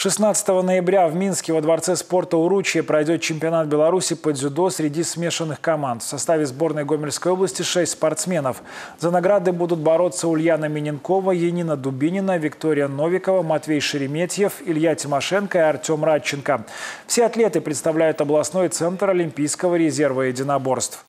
16 ноября в Минске во Дворце спорта «Уручье» пройдет чемпионат Беларуси по дзюдо среди смешанных команд. В составе сборной Гомельской области шесть спортсменов. За награды будут бороться Ульяна Миненкова, Енина Дубинина, Виктория Новикова, Матвей Шереметьев, Илья Тимошенко и Артем Радченко. Все атлеты представляют областной центр Олимпийского резерва единоборств.